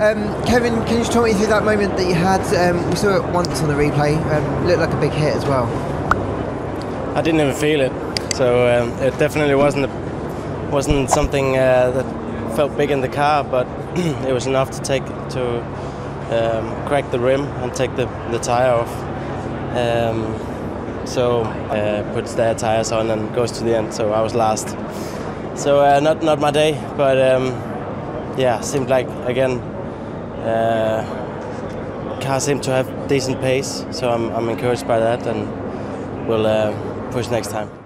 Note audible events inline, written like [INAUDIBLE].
Um, Kevin, can you talk me through that moment that you had? Um, we saw it once on the replay. Um, looked like a big hit as well. I didn't even feel it, so um, it definitely wasn't a, wasn't something uh, that felt big in the car, but [CLEARS THROAT] it was enough to take to um, crack the rim and take the, the tire off. Um, so uh, puts their tires on and goes to the end. So I was last. So uh, not not my day, but yeah, seemed like again. Uh, seemed to have decent pace, so I'm, I'm encouraged by that, and we'll uh, push next time.